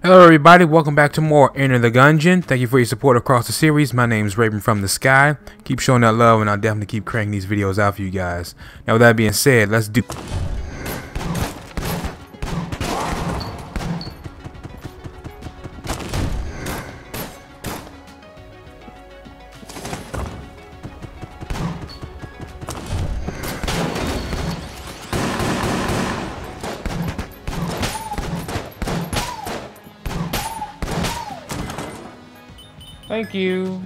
Hello everybody, welcome back to more Enter the Gungeon. Thank you for your support across the series. My name is Raven from the Sky. Keep showing that love and I'll definitely keep cranking these videos out for you guys. Now with that being said, let's do... Thank you.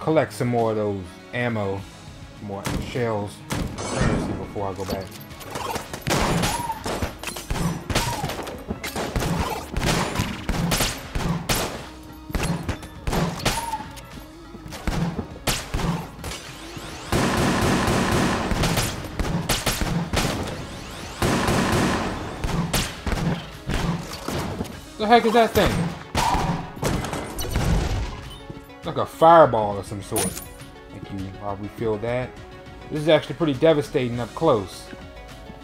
Collect some more of those ammo, more shells before I go back. The heck is that thing? Like a fireball of some sort. Thank you. I'll refill that. This is actually pretty devastating up close.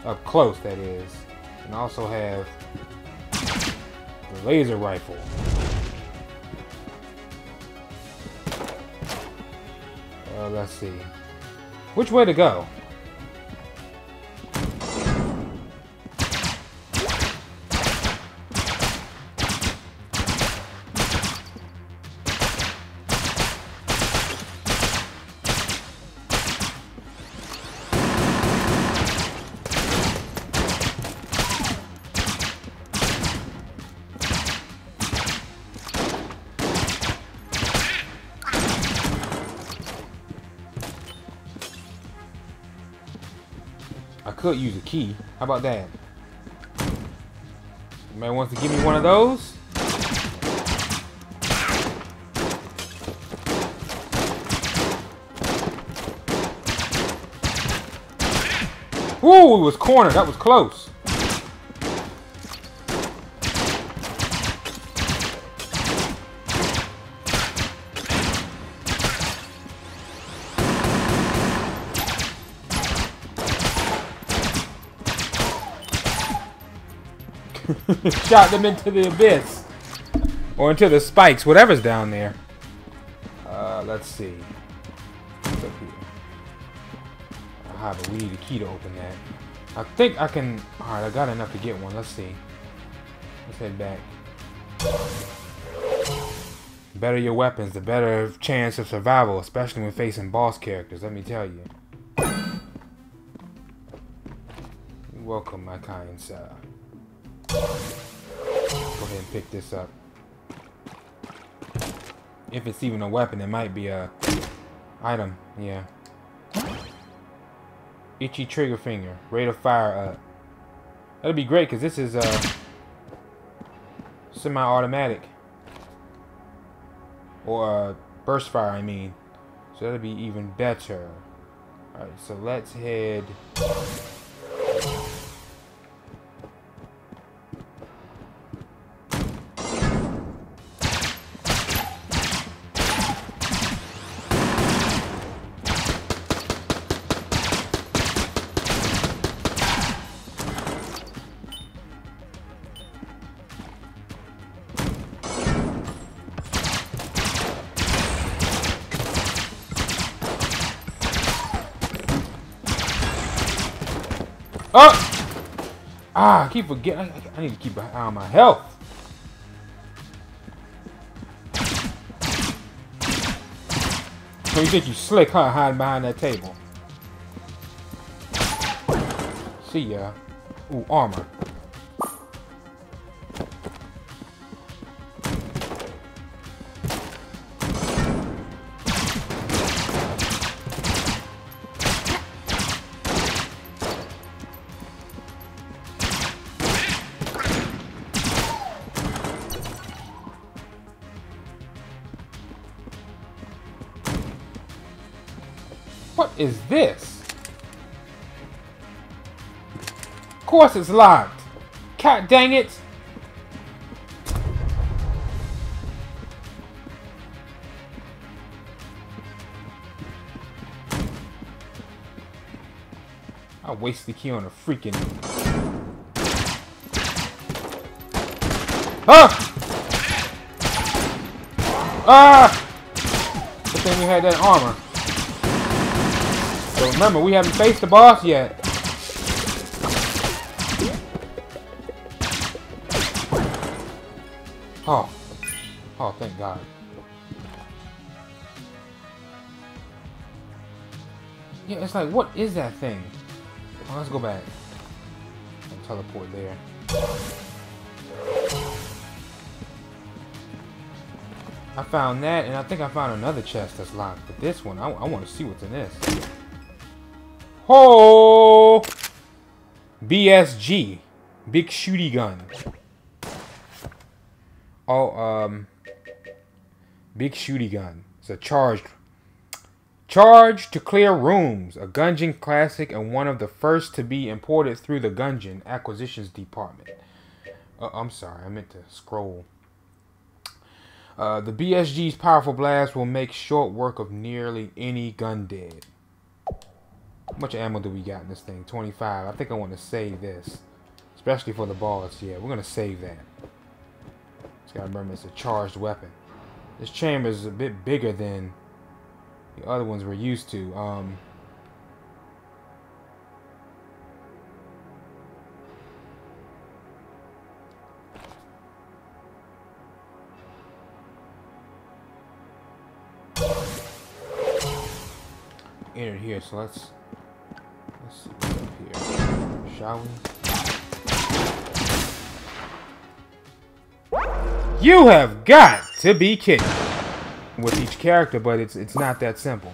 Up close, that is. And also have the laser rifle. Uh, let's see. Which way to go? I could use a key. How about that? Man wants to give me one of those? Ooh, it was cornered. That was close. Shot them into the abyss. Or into the spikes, whatever's down there. Uh, let's see. What's up here? Ah, but we need a key to open that. I think I can... Alright, I got enough to get one. Let's see. Let's head back. better your weapons, the better chance of survival, especially when facing boss characters, let me tell you. Welcome, my kind sir. Go ahead and pick this up. If it's even a weapon, it might be a item. Yeah. Itchy trigger finger. Rate of fire up. That'll be great because this is uh, semi-automatic. Or uh, burst fire, I mean. So that'll be even better. Alright, so let's head... Oh! Ah, I keep forgetting. I, I need to keep an eye on my health. So you think you slick, huh? Hiding behind that table. See ya. Ooh, armor. Is this? Of course it's locked. God dang it. I wasted the key on a freaking... Ah! Ah! Good thing we had that armor. So remember, we haven't faced the boss yet. Oh. Oh, thank God. Yeah, it's like, what is that thing? Oh, let's go back. And teleport there. I found that, and I think I found another chest that's locked. But this one, I, I want to see what's in this. Oh! BSG. Big Shooty Gun. Oh, um... Big Shooty Gun. It's a charged... Charge to clear rooms. A Gungeon classic and one of the first to be imported through the Gungeon Acquisitions Department. Uh, I'm sorry, I meant to scroll. Uh, the BSG's powerful blast will make short work of nearly any Gundead. How much ammo do we got in this thing? 25. I think I want to save this. Especially for the boss. Yeah, we're going to save that. Just got to remember it's a charged weapon. This chamber is a bit bigger than the other ones we're used to. Um, entered here, so let's let's up here. Shall we? You have got to be kidding with each character, but it's it's not that simple.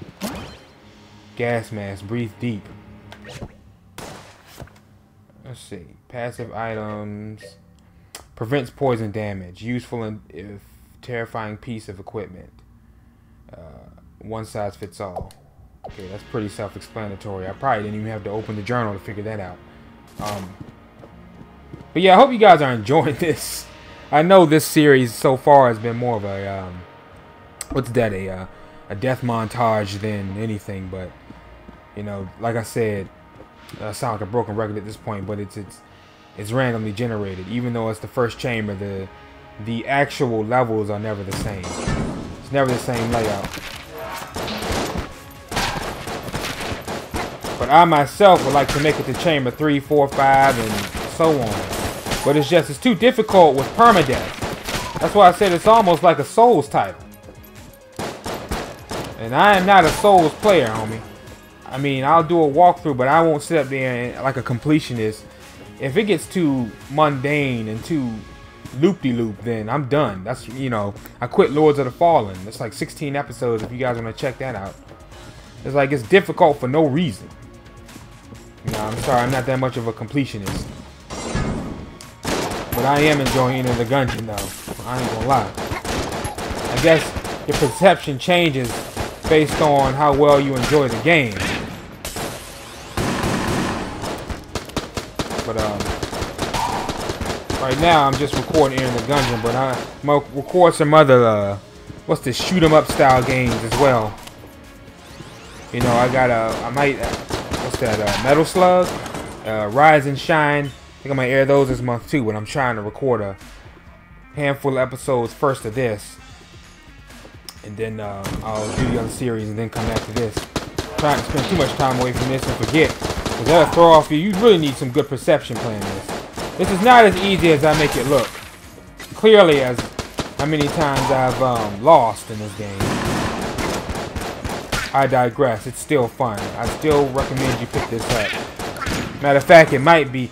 Gas mask, breathe deep. Let's see. Passive items prevents poison damage. Useful and if terrifying piece of equipment. Uh, one size fits all. Okay, that's pretty self-explanatory. I probably didn't even have to open the journal to figure that out. Um, but yeah, I hope you guys are enjoying this. I know this series so far has been more of a um, what's that a uh, a death montage than anything. But you know, like I said, I sound like a broken record at this point, but it's it's it's randomly generated. Even though it's the first chamber, the the actual levels are never the same. It's never the same layout. But I myself would like to make it to chamber 3, 4, 5, and so on. But it's just, it's too difficult with permadeath. That's why I said it's almost like a Souls title. And I am not a Souls player, homie. I mean, I'll do a walkthrough, but I won't sit up there and, like a completionist. If it gets too mundane and too loop-de-loop, -loop, then I'm done. That's, you know, I quit Lords of the Fallen. It's like 16 episodes if you guys want to check that out. It's like, it's difficult for no reason. No, I'm sorry, I'm not that much of a completionist. But I am enjoying the Gungeon, though. I ain't gonna lie. I guess your perception changes based on how well you enjoy the game. But, um, right now I'm just recording in the Gungeon, but I, am record some other, uh, what's this, shoot 'em up style games as well. You know, I got a, I might, that, uh, Metal Slug, uh, Rise and Shine. I think I'm gonna air those this month too, when I'm trying to record a handful of episodes first of this. And then uh, I'll do the other series and then come back to this. trying to spend too much time away from this and forget. Because that'll throw off you. You really need some good perception playing this. This is not as easy as I make it look. Clearly as how many times I've um, lost in this game. I digress. It's still fun. I still recommend you pick this up. Matter of fact, it might be.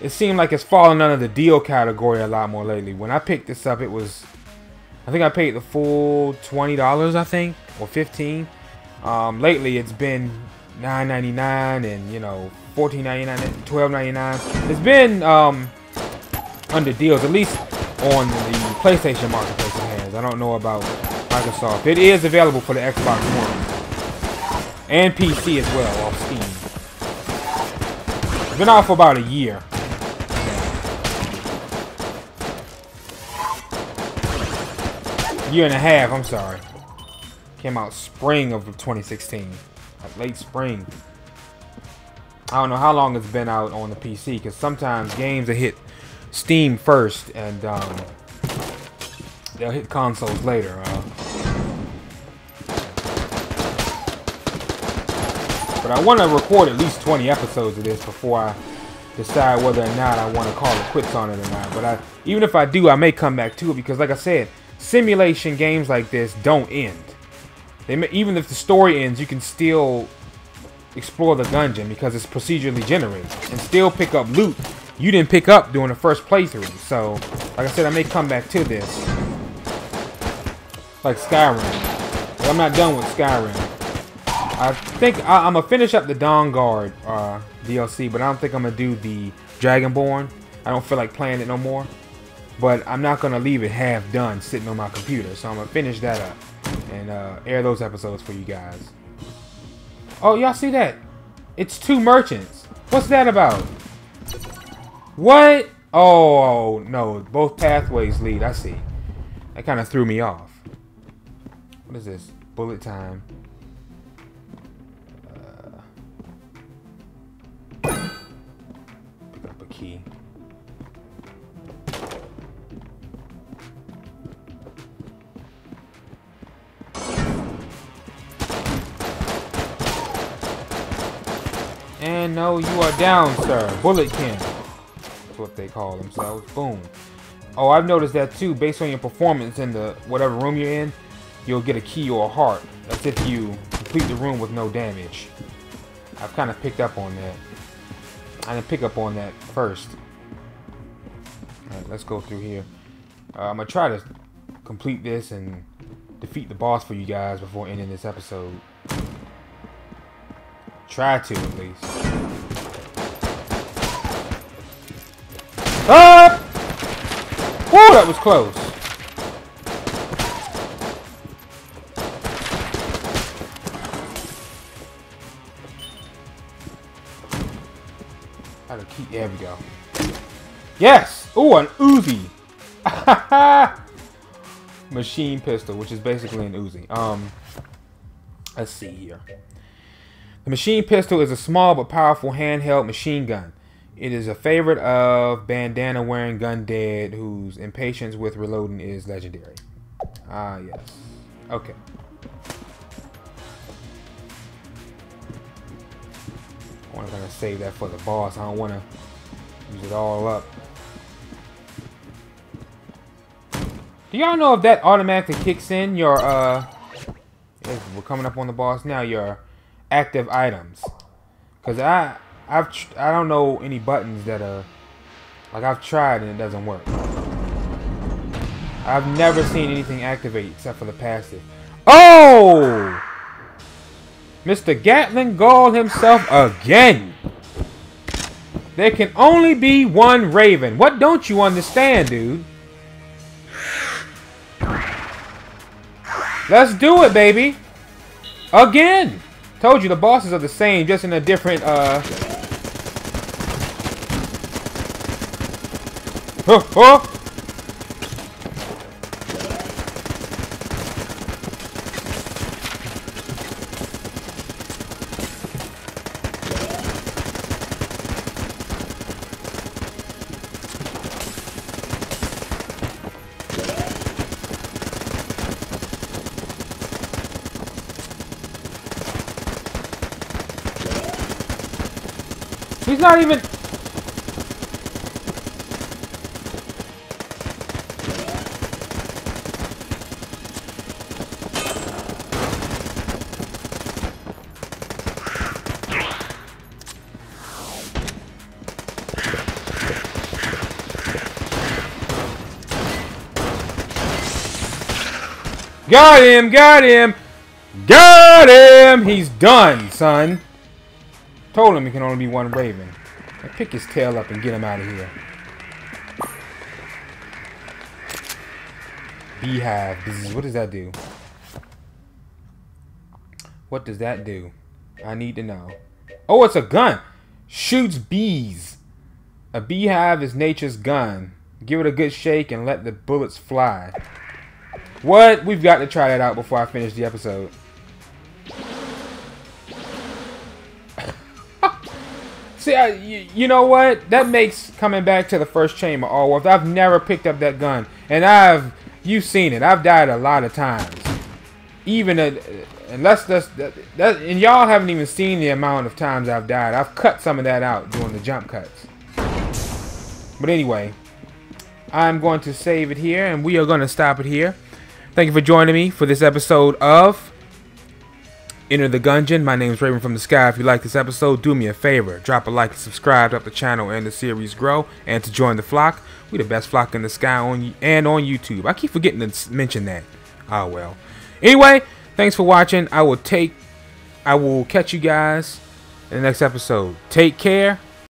It seemed like it's fallen under the deal category a lot more lately. When I picked this up, it was. I think I paid the full twenty dollars. I think or fifteen. Um, lately, it's been nine ninety nine and you know fourteen ninety nine, twelve ninety nine. It's been um, under deals at least on the PlayStation Marketplace. I don't know about Microsoft. It is available for the Xbox One. And PC as well, off Steam. Been out for about a year. Year and a half, I'm sorry. Came out spring of 2016. Like late spring. I don't know how long it's been out on the PC because sometimes games hit Steam first and um, they'll hit consoles later. Uh, but I want to record at least 20 episodes of this before I decide whether or not I want to call it quits on it or not. But I, even if I do, I may come back to it because, like I said, simulation games like this don't end. They may, even if the story ends, you can still explore the dungeon because it's procedurally generated and still pick up loot you didn't pick up during the first playthrough. So, like I said, I may come back to this. Like Skyrim. But I'm not done with Skyrim. I think I, am to finish up the Dawnguard uh, DLC, but I don't think I'm to do the Dragonborn. I don't feel like playing it no more. But I'm not to leave it half done sitting on my computer. So I'm to finish that up and uh, air those episodes for you guys. Oh, y'all see that? It's two merchants. What's that about? What? Oh, no. Both pathways lead. I see. That kind of threw me off. What is this? Bullet time. Key. And no, you are down, sir. Bullet King what they call themselves. Boom. Oh, I've noticed that too. Based on your performance in the whatever room you're in, you'll get a key or a heart. That's if you complete the room with no damage. I've kind of picked up on that. I didn't pick up on that first. Alright, let's go through here. Uh, I'm going to try to complete this and defeat the boss for you guys before ending this episode. Try to, at least. Up! Whoa, that was close. There we go. Yes! Ooh, an Uzi. Machine pistol, which is basically an Uzi. Um, let's see here. The machine pistol is a small but powerful handheld machine gun. It is a favorite of bandana wearing Gundead whose impatience with reloading is legendary. Ah, yes. Okay. I want to save that for the boss. I don't want to use it all up. Do y'all know if that automatically kicks in your, uh, we're coming up on the boss now, your active items? Because I, I've I don't know any buttons that are like I've tried and it doesn't work. I've never seen anything activate except for the passive. Oh! Mr. Gatling Gull himself again. There can only be one Raven. What don't you understand, dude? Let's do it, baby. Again. Told you the bosses are the same, just in a different, uh, oh! He's not even Got him! Got him! Got him! He's done, son. Told him he can only be one Raven. I pick his tail up and get him out of here. Beehive. What does that do? What does that do? I need to know. Oh, it's a gun. Shoots bees. A beehive is nature's gun. Give it a good shake and let the bullets fly. What? We've got to try that out before I finish the episode. See, I, you, you know what? That makes coming back to the first chamber all worth. I've never picked up that gun, and I've you've seen it. I've died a lot of times. Even a, unless that's that, that, and y'all haven't even seen the amount of times I've died. I've cut some of that out during the jump cuts. But anyway, I'm going to save it here, and we are going to stop it here. Thank you for joining me for this episode of Enter the Gungeon. My name is Raven from the Sky. If you like this episode, do me a favor. Drop a like and subscribe to help the channel and the series grow. And to join the flock, we the best flock in the sky on and on YouTube. I keep forgetting to mention that. Oh well. Anyway, thanks for watching. I will take I will catch you guys in the next episode. Take care